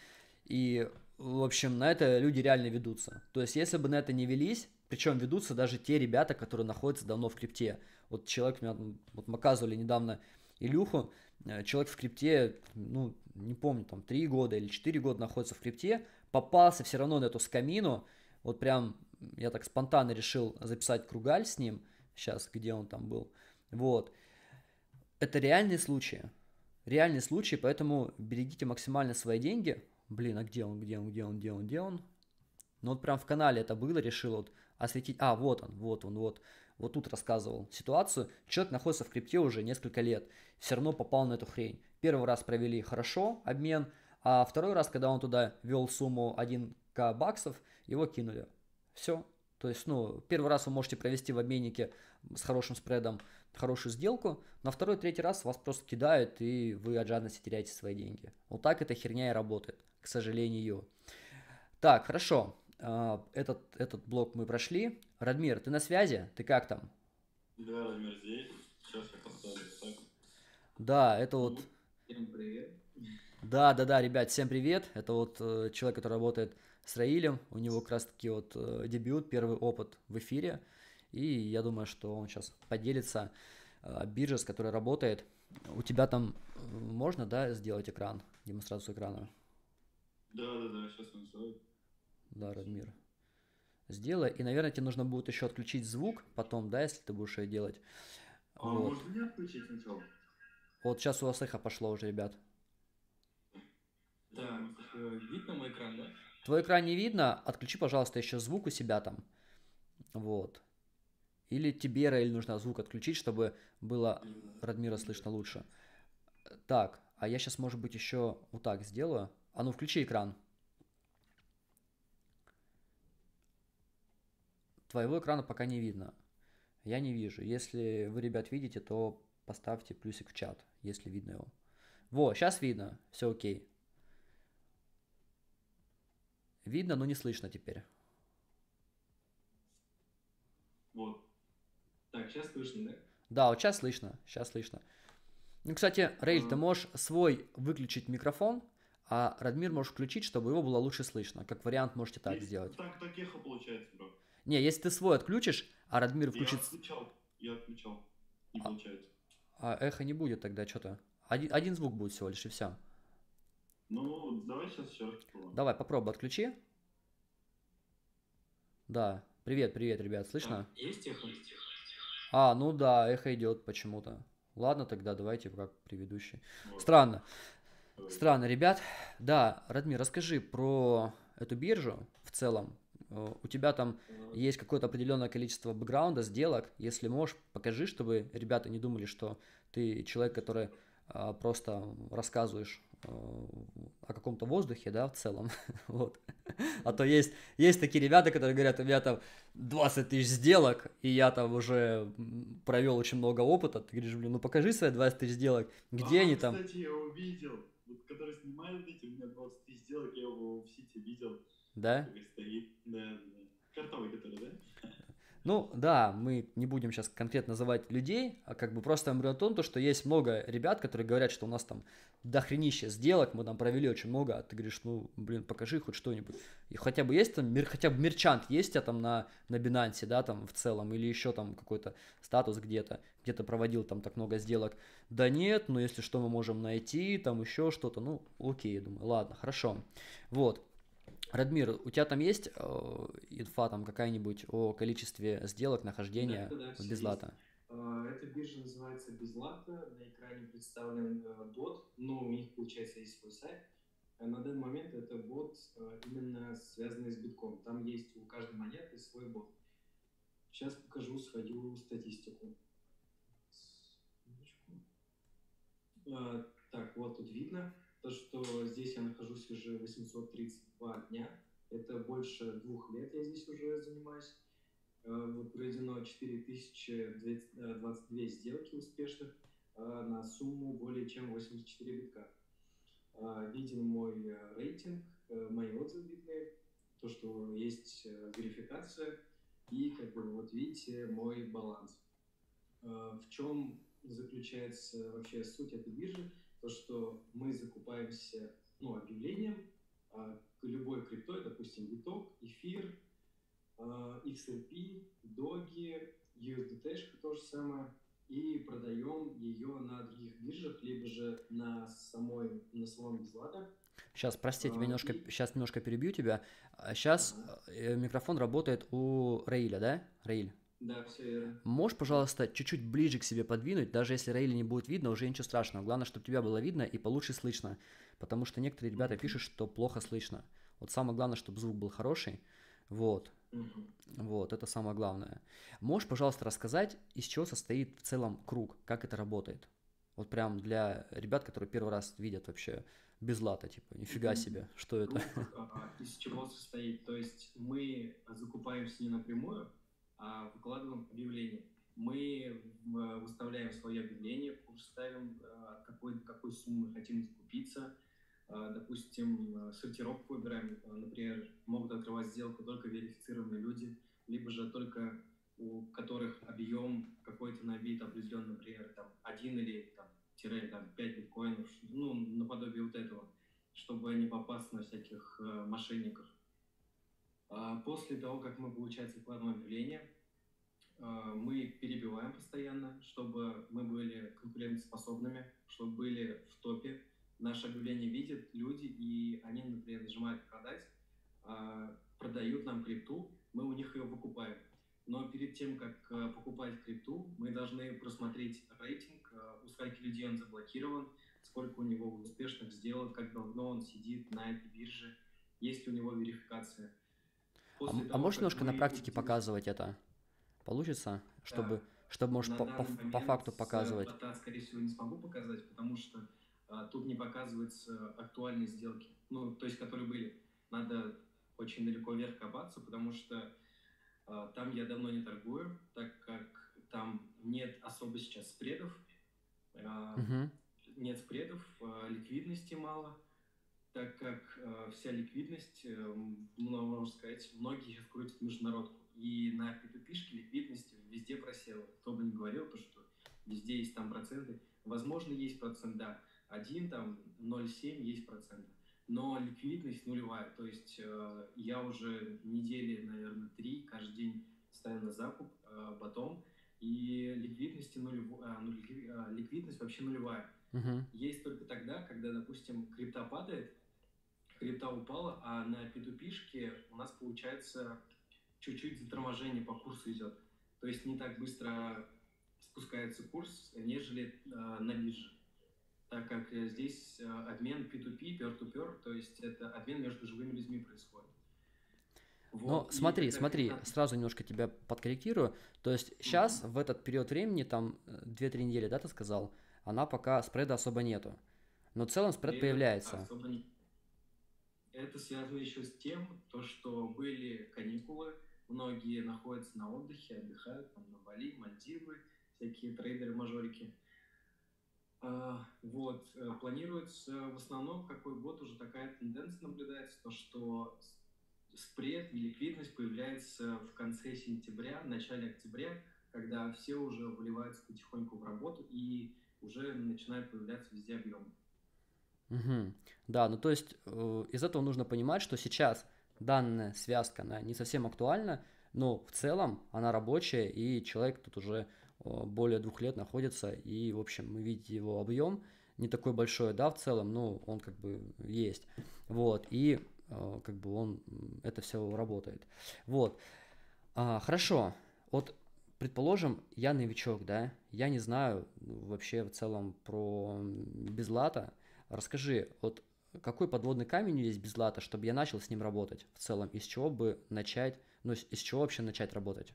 и, в общем, на это люди реально ведутся. То есть, если бы на это не велись, причем ведутся даже те ребята, которые находятся давно в крипте. Вот человек, меня, вот мы оказывали недавно Илюху, человек в крипте, ну, не помню, там, 3 года или 4 года находится в крипте, попался все равно на эту скамину, вот прям, я так спонтанно решил записать кругаль с ним, сейчас, где он там был, вот. Это реальные случаи, реальные случаи, поэтому берегите максимально свои деньги. Блин, а где он, где он, где он, где он, где он? Ну вот прям в канале это было, решил вот осветить. А, вот он, вот он, вот. Вот тут рассказывал ситуацию. Человек находится в крипте уже несколько лет. Все равно попал на эту хрень. Первый раз провели хорошо обмен, а второй раз, когда он туда вел сумму 1к баксов, его кинули. Все. То есть, ну, первый раз вы можете провести в обменнике с хорошим спредом хорошую сделку, на второй, третий раз вас просто кидают, и вы от жадности теряете свои деньги. Вот так эта херня и работает, к сожалению. Так, хорошо. А, этот, этот блок мы прошли. Радмир, ты на связи? Ты как там? Да, Радмир здесь. Сейчас я поставлю так. Да, это вот... Всем привет. Да, да, да, ребят, всем привет. Это вот э, человек, который работает с Раилем. У него как раз таки вот э, дебют, первый опыт в эфире. И я думаю, что он сейчас поделится э, биржа, с которой работает. У тебя там э, можно, да, сделать экран, демонстрацию экрана? Да, да, да, сейчас он сделает. Да, Радмир. Сделай. И, наверное, тебе нужно будет еще отключить звук потом, да, если ты будешь ее делать. А вот. можно не отключить сначала? Вот сейчас у вас эхо пошло уже, ребят. Так, э, видно мой экран, да? Твой экран не видно, отключи, пожалуйста, еще звук у себя там. Вот. Или тебе, Раиль, нужно звук отключить, чтобы было Радмира слышно лучше. Так, а я сейчас, может быть, еще вот так сделаю. А ну, включи экран. Твоего экрана пока не видно. Я не вижу. Если вы, ребят, видите, то поставьте плюсик в чат, если видно его. Во, сейчас видно. Все окей. Видно, но не слышно теперь. Вот. Так, сейчас слышно, да? Да, вот сейчас слышно, сейчас слышно. Ну, кстати, Рейль, ты Ага. можешь свой выключить микрофон, а Радмир можешь включить, чтобы его было лучше слышно. Как вариант можете так Есть- сделать. Так, так эхо получается, бро. Не, если ты свой отключишь, а Радмир Я включит, отключал, я отключал. Не А. получается. а эхо не будет тогда что-то. Один, один звук будет всего лишь и все. Ну, давай сейчас еще раз попробуем. Давай, попробуй, отключи. Да, привет, привет, ребят, слышно? Так, есть эхо? А, ну да, эхо идет почему-то. Ладно, тогда давайте как предыдущий. Вот. Странно. Странно, ребят. Да, Радмир, расскажи про эту биржу в целом. Э, У тебя там Э, есть какое-то определенное количество бэкграунда, сделок. Если можешь, покажи, чтобы ребята не думали, что ты человек, который а, просто рассказываешь э, о каком-то воздухе, да, в целом. вот. А то есть, есть такие ребята, которые говорят, у меня там 20 тысяч сделок, и я там уже провел очень много опыта. Ты говоришь, блин, ну покажи свои 20 тысяч сделок, где А, они там? Кстати, я увидел. Вот, который снимает эти, у меня 20 тысяч сделок, я его в сети видел. Да? Стоит, да, да. Картовый который, да? Ну, да, мы не будем сейчас конкретно называть людей, а как бы просто я говорю о том, то, что есть много ребят, которые говорят, что у нас там дохренище сделок, мы там провели очень много, а ты говоришь, ну, блин, покажи хоть что-нибудь. И хотя бы есть там, хотя бы мерчант есть а там на, на Binance, да, там в целом, или еще там какой-то статус где-то, где-то проводил там так много сделок. Да нет, но если что мы можем найти, там еще что-то, ну, окей, думаю, ладно, хорошо. Вот, Радмир, у тебя там есть э, инфа там какая-нибудь о количестве сделок нахождения да, да, в Безлата? А, эта биржа называется Безлата, на экране представлен э, бот, но у них, получается, есть свой сайт. А на данный момент это бот э, именно связанный с битком. Там есть у каждой монеты свой бот. Сейчас покажу свою статистику. Так, вот тут видно то, что здесь я нахожусь уже 832 дня. Это больше двух лет я здесь уже занимаюсь. Э, вот проведено 4022 сделки успешных э, на сумму более чем 84 битка. Э, виден мой рейтинг, мои отзывы видны, то, что есть верификация, и, как бы, вот видите, мой баланс. В чем заключается вообще суть этой биржи? То, что мы закупаемся ну, объявлением а, к любой криптой, допустим, биток, эфир, а, XRP, доги, USDT, то же самое, и продаем ее на других биржах, либо же на самой, на самом безлата. Сейчас, прости, тебя немножко, и... сейчас немножко перебью тебя. Сейчас ага. Э, микрофон работает у Раиля, да? Раиль? Да, все верно. Можешь, пожалуйста, чуть-чуть ближе к себе подвинуть, даже если Рейли не будет видно, уже ничего страшного. Главное, чтобы тебя было видно и получше слышно, потому что некоторые ребята пишут, что плохо слышно. Вот самое главное, чтобы звук был хороший. Вот. Вот, это самое главное. Можешь, пожалуйста, рассказать, из чего состоит в целом круг, как это работает? Вот прям для ребят, которые первый раз видят вообще без лата, типа, нифига себе, что это? А, из чего состоит? То есть мы закупаемся не напрямую, выкладываем объявление. Мы выставляем свое объявление, курс ставим, от какой, какой суммы хотим закупиться. А, допустим, сортировку выбираем, например, могут открывать сделку только верифицированные люди, либо же только у которых объем какой-то набит определенный, например, там, один или там, тире, там, 5 биткоинов, ну, наподобие вот этого, чтобы не попасть на всяких э, мошенников. А после того, как мы, получается, выкладываем объявление, а, мы перебиваем постоянно, чтобы мы были конкурентоспособными, чтобы были в топе. Наше объявление видят люди, и они, например, нажимают «продать», а, продают нам крипту, мы у них ее покупаем. Но перед тем, как покупать крипту, мы должны просмотреть рейтинг, у скольки людей он заблокирован, сколько у него успешных сделок, как давно он сидит на этой бирже, есть ли у него верификация. А а, можешь немножко на практике показывать это? Получится? Чтобы, да. чтобы может, по, по, по факту показывать? Да, скорее всего, не смогу показать, потому что а, тут не показываются актуальные сделки, ну, то есть, которые были. Надо очень далеко вверх копаться, потому что а, там я давно не торгую, так как там нет особо сейчас спредов, а, угу. нет спредов, а, ликвидности мало, так как а, вся ликвидность, а, можно сказать, многие сейчас крутят международку. И на P2P ликвидность везде просела. Кто бы ни говорил, то что везде есть там проценты. Возможно, есть процент, да. Один там 0,7 есть процент. Но ликвидность нулевая. То есть э, я уже недели, наверное, три каждый день ставил на закуп э, потом. И ликвидности нулев... а, ну, э, ликвидность вообще нулевая. Uh-huh. Есть только тогда, когда, допустим, крипта падает, крипта упала, а на P2P у нас получается чуть-чуть заторможение по курсу идет. То есть не так быстро спускается курс, нежели э, на бирже. Так как здесь э, обмен P2P, peer-to-peer, то есть это обмен между живыми людьми происходит. Вот. Но и смотри, смотри, это... сразу немножко тебя подкорректирую. То есть сейчас, mm-hmm. в этот период времени, там 2-3 э, недели, да, ты сказал, она пока спреда особо нету. Но в целом спред Спреда появляется. Особо не... Это связано еще с тем, то, что были каникулы, Многие находятся на отдыхе, отдыхают там на Бали, Мальдивы, всякие трейдеры-мажорики. А, вот, э, планируется в основном, какой год уже такая тенденция наблюдается, то что спред и ликвидность появляется в конце сентября, в начале октября, когда все уже выливаются потихоньку в работу и уже начинают появляться везде объемы. Угу. Да, ну то есть э, из этого нужно понимать, что сейчас данная связка, она не совсем актуальна, но в целом она рабочая, и человек тут уже более двух лет находится, и, в общем, мы видите его объем, не такой большой, да, в целом, но он как бы есть, вот, и э, как бы он, это все работает, вот, а, хорошо, вот, предположим, я новичок, да, я не знаю вообще в целом про безлата, расскажи, вот, какой подводный камень есть без лата, чтобы я начал с ним работать в целом, из чего бы начать, ну, из чего вообще начать работать?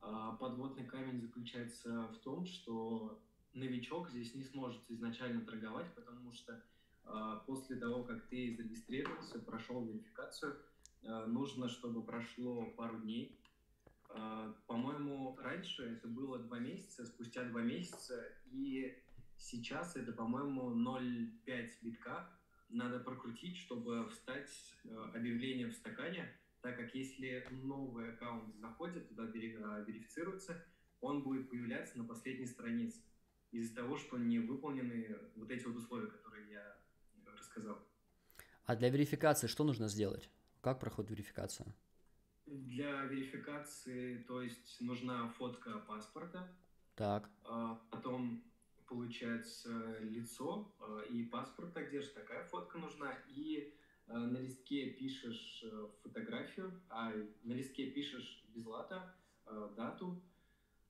А, подводный камень заключается в том, что новичок здесь не сможет изначально торговать, потому что а, после того, как ты зарегистрировался, прошел верификацию, а, нужно, чтобы прошло пару дней. По-моему, раньше это было два месяца, спустя два месяца, и сейчас это, по-моему, 0,5 битка надо прокрутить, чтобы встать объявление в стакане, так как если новый аккаунт заходит, туда а, верифицируется, он будет появляться на последней странице из-за того, что не выполнены вот эти вот условия, которые я рассказал. А для верификации что нужно сделать? Как проходит верификация? Для верификации, то есть нужна фотка паспорта. Так. А потом получается лицо а, и паспорт так держишь, такая фотка нужна. И Э, на листке пишешь э, фотографию, а на листке пишешь без лата, э, дату,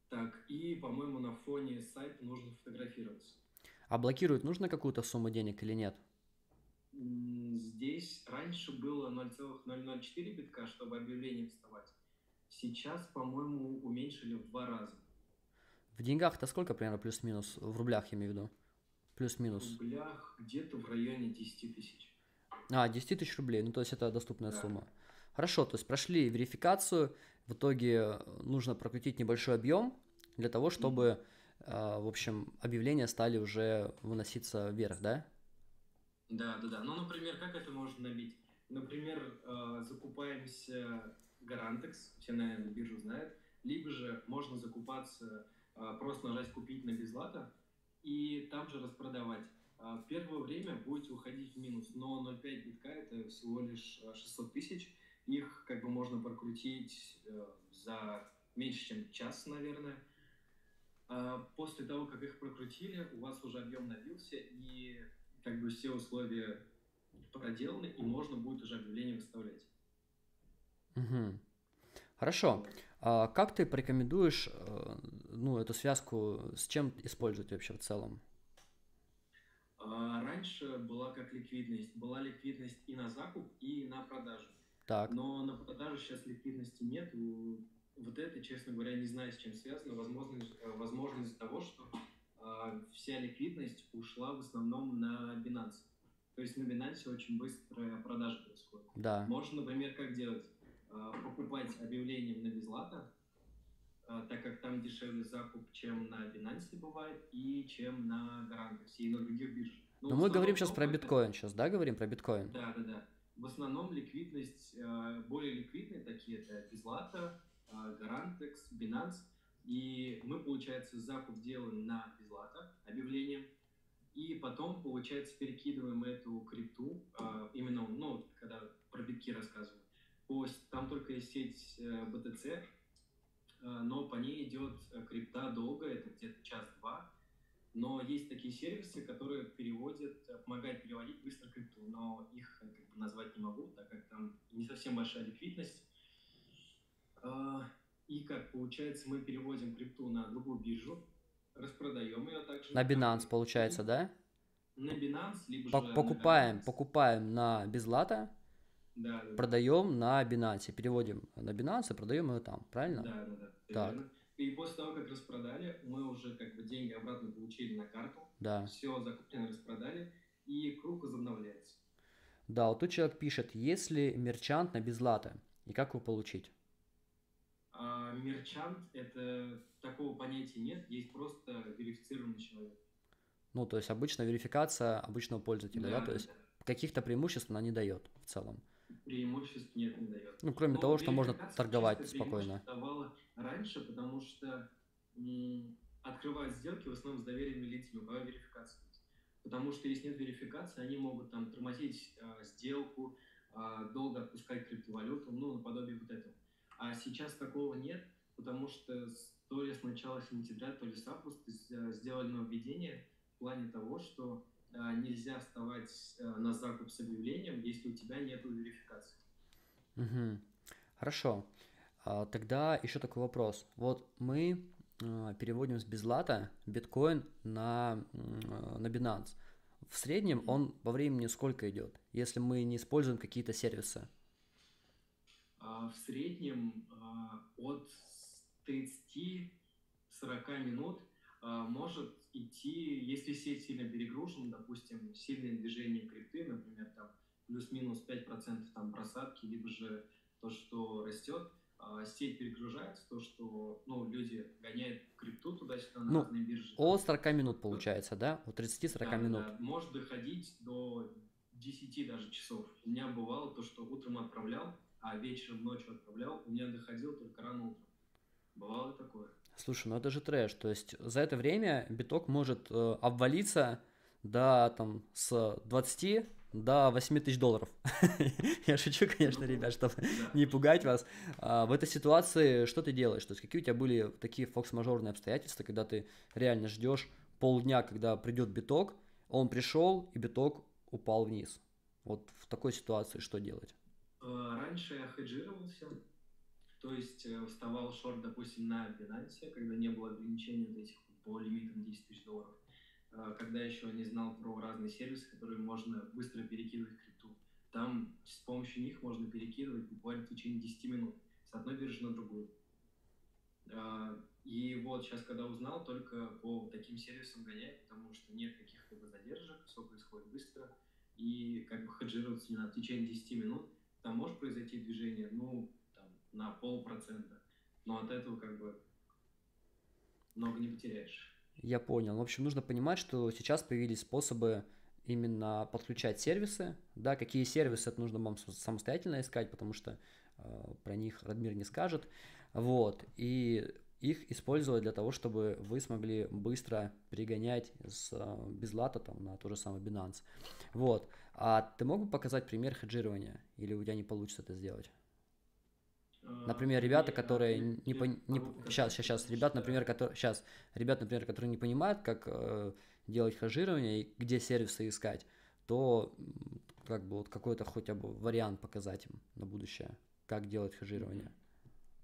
так, и, по-моему, на фоне сайта нужно фотографироваться. А блокировать нужно какую-то сумму денег или нет? Здесь раньше было 0,004 битка, чтобы объявление вставать. Сейчас, по-моему, уменьшили в два раза. В деньгах-то сколько примерно плюс-минус? В рублях, я имею в виду. Плюс-минус. В рублях где-то в районе 10 тысяч. А, 10 тысяч рублей, ну то есть это доступная да. сумма. Хорошо, то есть прошли верификацию, в итоге нужно прокрутить небольшой объем для того, чтобы, mm-hmm. в общем, объявления стали уже выноситься вверх, да? Да, да, да. Ну, например, как это можно набить? Например, а, закупаемся Гарантекс, все, наверное, биржу знают, либо же можно закупаться, просто нажать «Купить» на безлата и там же распродавать. А, первое время будете уходить в минус, но 0,5 битка это всего лишь 600 а, тысяч. Их как бы можно прокрутить э, за меньше, чем час, наверное. А, после того, как их прокрутили, у вас уже объем набился, и как бы все условия проделаны, и можно будет уже объявление выставлять. Угу. Хорошо. А как ты порекомендуешь э, ну, эту связку, с чем использовать вообще в целом? А, раньше была как ликвидность. Была ликвидность и на закуп, и на продажу. Так. Но на продажу сейчас ликвидности нет. Вот это, честно говоря, не знаю, с чем связано. Возможно, э, возможно из-за того, что э, вся ликвидность ушла в основном на Binance. То есть на Binance очень быстрая продажа происходит. Да. Можно, например, как делать? Э, покупать объявлением на безлата, а, так как там дешевле закуп, чем на Binance бывает, и чем на Гарантексе, и на других биржах. Ну, Но, Но мы говорим сейчас про биткоин, сейчас, да, говорим про биткоин? Да, да, да. В основном ликвидность, а, более ликвидные такие, это Безлата, Гарантекс, Binance, и мы, получается, закуп делаем на Безлата объявлением, и потом, получается, перекидываем эту крипту, именно, ну, когда про битки рассказываю, там только есть сеть BTC, э, Э, но по ней идет э, крипта долго, это где-то час-два. Но есть такие сервисы, которые переводят, помогают переводить быстро крипту, но их как бы, назвать не могу, так как там не совсем большая ликвидность. И как получается, мы переводим крипту на другую биржу, распродаем ее также. На Binance получается, да? На Binance, либо По- покупаем, на покупаем на безлата, да, да, продаем на Binance, переводим на Binance продаем ее там, правильно? Да, да, да. Так. И после того, как распродали, мы уже как бы деньги обратно получили на карту. Да. Все закуплено, распродали, и круг возобновляется. Да, вот тут человек пишет, если мерчант на безлата, и как его получить? А мерчант – это такого понятия нет, есть просто верифицированный человек. Ну, то есть обычно верификация обычного пользователя, да, да? то есть да. каких-то преимуществ она не дает в целом. Преимуществ нет, не дает. Ну, кроме Но того, что можно торговать спокойно. давала раньше, потому что открывают сделки в основном с доверенными лицами по верификации. Потому что если нет верификации, они могут там тормозить э, сделку, э, долго отпускать криптовалюту, ну, наподобие вот этого. А сейчас такого нет, потому что то ли с начала сентября, то ли с августа сделали нововведение в плане того, что нельзя вставать э, на закуп с объявлением, если у тебя нет верификации. Угу. Хорошо. А, тогда еще такой вопрос. Вот мы э, переводим с безлата биткоин на, на Binance. В среднем он по времени сколько идет, если мы не используем какие-то сервисы? А, в среднем а, от 30-40 минут а, может идти, если сеть сильно перегружена, допустим, сильное движение крипты, например, там плюс-минус 5% там просадки, либо же то, что растет, сеть перегружается, то, что ну, люди гоняют крипту туда-сюда на ну, разные биржи. От 40 минут получается, да? От 30-40 да, минут. Да, может доходить до 10 даже часов. У меня бывало то, что утром отправлял, а вечером ночью отправлял, у меня доходил только рано утром. Бывало такое. Слушай, ну это же трэш. То есть за это время биток может э, обвалиться до там с 20 до 8 тысяч долларов. Я шучу, конечно, ребят, чтобы не пугать вас. А в этой ситуации что ты делаешь? То есть какие у тебя были такие фокс-мажорные обстоятельства, когда ты реально ждешь полдня, когда придет биток, он пришел, и биток упал вниз. Вот в такой ситуации что делать? Э, раньше я хеджировался, то есть э, вставал шорт, допустим, на Binance, когда не было ограничений вот этих по лимитам 10 тысяч долларов, э, когда еще не знал про разные сервисы, которые можно быстро перекидывать крипту. Там с помощью них можно перекидывать буквально в течение 10 минут с одной биржи на другую. И вот сейчас, когда узнал, только по таким сервисам гонять, потому что нет каких-либо задержек, все происходит быстро, и как бы хеджироваться не надо в течение 10 минут – там может произойти движение, ну, на полпроцента, но от этого как бы много не потеряешь. Я понял. В общем, нужно понимать, что сейчас появились способы именно подключать сервисы. Да, какие сервисы, это нужно вам самостоятельно искать, потому что э, про них Радмир не скажет. Вот. И их использовать для того, чтобы вы смогли быстро перегонять с э, безлата там, на тот же самый Binance. Вот. А ты мог бы показать пример хеджирования? Или у тебя не получится это сделать? Например, ребята, которые не, по, не сейчас, сейчас, сейчас, ребят, например, которые сейчас, ребят, например, которые не понимают, как э, делать хеджирование и где сервисы искать, то как бы вот какой-то хотя бы вариант показать им на будущее, как делать хеджирование.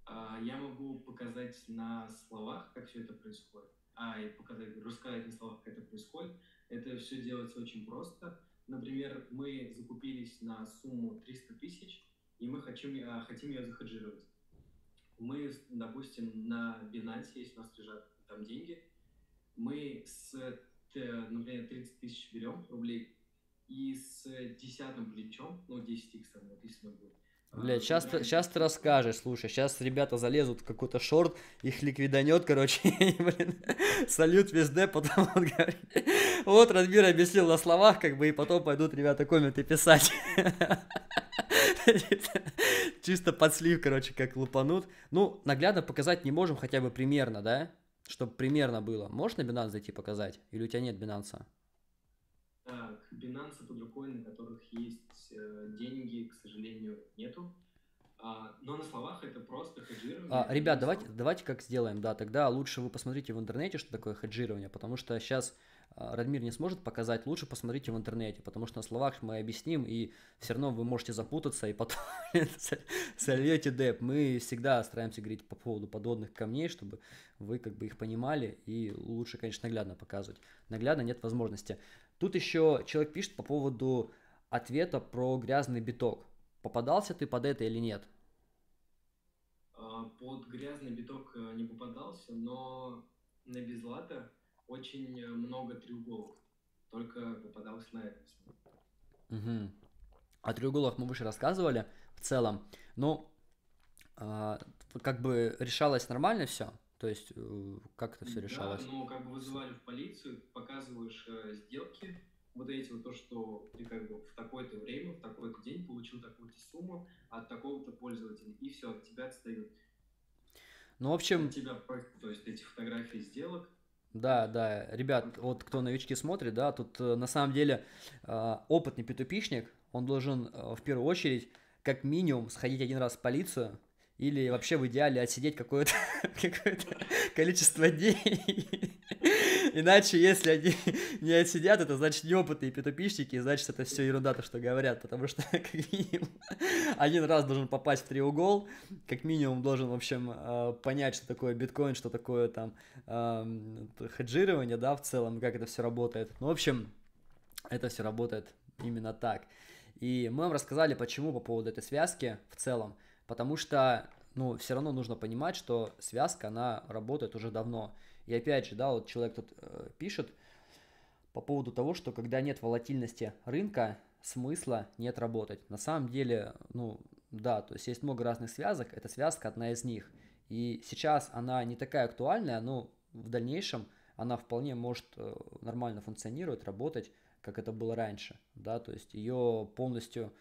А, я могу показать на словах, как все это происходит, а и показать, рассказать на словах, как это происходит. Это все делается очень просто. Например, мы закупились на сумму 300 тысяч, и мы хотим, а, хотим ее захеджировать. Мы, допустим, на Binance, если у нас лежат там деньги, мы с, например, 30 тысяч берем рублей, и с десятым плечом, ну, 10 там написано будет, Блять, сейчас, сейчас ты расскажешь, слушай, сейчас ребята залезут в какой-то шорт, их ликвиданет, короче, и, блин, салют везде, потом он говорит, вот Радмир объяснил на словах, как бы, и потом пойдут ребята комменты писать. Чисто под слив, короче, как лупанут. Ну, наглядно показать не можем хотя бы примерно, да? Чтобы примерно было. Можешь на Binance зайти показать? Или у тебя нет Binance? Так, Binance под рукой, на которых есть э, деньги, к сожалению, нету. А, но на словах это просто хеджирование. А, ребят, давайте, давайте как сделаем, да, тогда лучше вы посмотрите в интернете, что такое хеджирование, потому что сейчас а, Радмир не сможет показать, лучше посмотрите в интернете, потому что на словах мы объясним, и все равно вы можете запутаться, и потом сольете деп. Мы всегда стараемся говорить по поводу подводных камней, чтобы вы как бы их понимали, и лучше, конечно, наглядно показывать. Наглядно нет возможности. Тут еще человек пишет по поводу ответа про грязный биток. Попадался ты под это или нет? А, под грязный биток э, не попадался, но на безлата очень э, много треуголок. Только попадался на это. Угу. О треуголах мы выше рассказывали в целом. Но а, как бы решалось нормально все? То есть, э, как это все решалось? Да, ну, как бы вызывали в полицию, показываешь э, сделки, вот эти вот то, что ты как бы в такое-то время, в такой-то день получил такую-то сумму от такого-то пользователя, и все, от тебя отстают. Ну, в общем... От тебя, то есть эти фотографии сделок, да, да, ребят, вот кто новички смотрит, да, тут э, на самом деле э, опытный p он должен э, в первую очередь как минимум сходить один раз в полицию, или вообще в идеале отсидеть какое-то какое количество дней. Иначе, если они не отсидят, это значит неопытные петупишники, значит это все ерунда, то, что говорят, потому что как минимум один раз должен попасть в треугол, как минимум должен, в общем, э, понять, что такое биткоин, что такое там хеджирование, да, в целом, как это все работает. Ну, в общем, это все работает именно так. И мы вам рассказали, почему по поводу этой связки в целом. Потому что, ну, все равно нужно понимать, что связка, она работает уже давно. И опять же, да, вот человек тут э, пишет по поводу того, что когда нет волатильности рынка, смысла нет работать. На самом деле, ну, да, то есть есть много разных связок, эта связка одна из них. И сейчас она не такая актуальная, но в дальнейшем она вполне может э, нормально функционировать, работать, как это было раньше, да, то есть ее полностью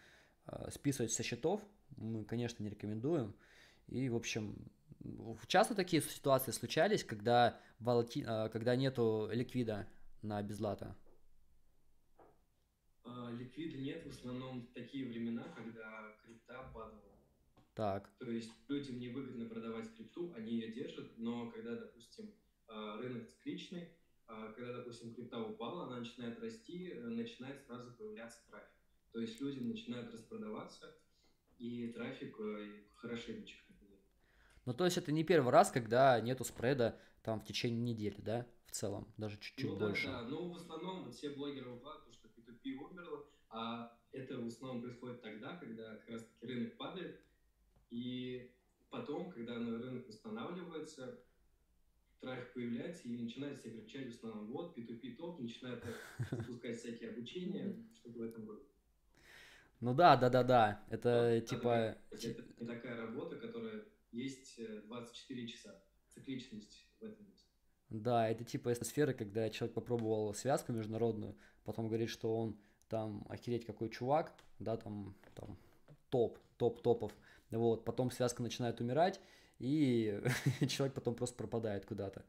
э, списывать со счетов мы, конечно, не рекомендуем. И, в общем, часто такие ситуации случались, когда, волати... А, когда нету ликвида на безлата? А, ликвида нет, в основном такие времена, когда крипта падала. Так. То есть людям невыгодно продавать крипту, они ее держат, но когда, допустим, а, рынок цикличный, когда, допустим, крипта упала, она начинает расти, э, начинает сразу появляться трафик. То есть люди начинают распродаваться, и трафик э, хорошенечко. Ну, то есть это не первый раз, когда нету спреда там в течение недели, да, в целом, даже чуть-чуть ну, больше. Да, да, ну, в основном вот все блогеры выкладывают, что P2P умерло, а это в основном происходит тогда, когда как раз-таки рынок падает, и потом, когда рынок восстанавливается, трафик появляется и начинает все кричать в основном, вот, P2P топ, начинает спускать всякие обучения, что-то в этом роде. Ну да, да, да, да. Это вот, типа. Это не такая работа, которая есть 24 э, часа. Цикличность в этом есть. Да, это типа эта сфера, когда человек попробовал связку международную, потом говорит, что он там охереть какой чувак, да, там, там топ, топ топов, вот, потом связка начинает умирать, и человек потом просто пропадает куда-то.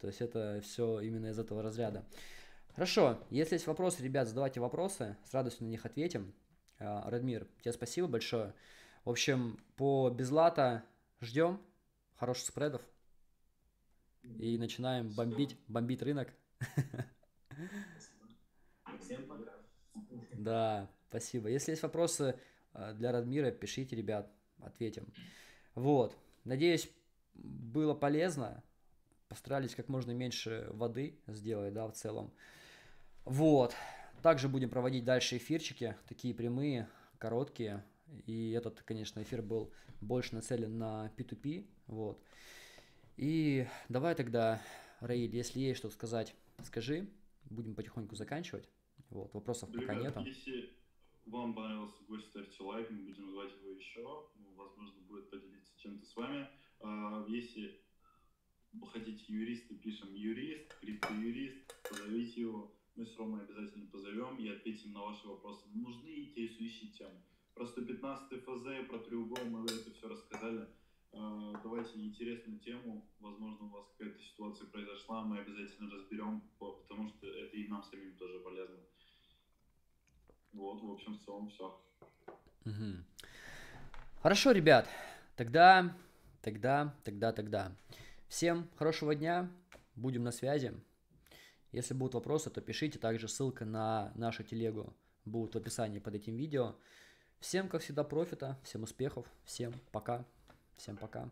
То есть это все именно из этого разряда. Хорошо, если есть вопросы, ребят, задавайте вопросы, с радостью на них ответим. А, Радмир, тебе спасибо большое. В общем, по безлата ждем хороших спредов и начинаем бомбить, бомбить рынок. Всем пока. Да, спасибо. Если есть вопросы а, для Радмира, пишите, ребят, ответим. Вот, надеюсь, было полезно. Постарались как можно меньше воды сделать, да, в целом. Вот. Также будем проводить дальше эфирчики, такие прямые, короткие. И этот, конечно, эфир был больше нацелен на P2P. Вот. И давай тогда, Раиль, если есть что сказать, скажи. Будем потихоньку заканчивать. Вот, вопросов Ребят, пока нету. Если вам понравился гость, ставьте лайк, мы будем звать его еще. Ну, возможно, будет поделиться чем-то с вами. А, если вы хотите юриста, пишем юрист, криптоюрист, позовите его мы с Ромой обязательно позовем и ответим на ваши вопросы. Нужны интересующие темы. Про 115 ФЗ, про треугол мы это все рассказали. А, давайте интересную тему. Возможно, у вас какая-то ситуация произошла, мы обязательно разберем, потому что это и нам самим тоже полезно. Вот, в общем, в целом все. Угу. Хорошо, ребят. Тогда, тогда, тогда, тогда. Всем хорошего дня. Будем на связи. Если будут вопросы, то пишите. Также ссылка на нашу телегу будет в описании под этим видео. Всем, как всегда, профита, всем успехов, всем пока, всем пока.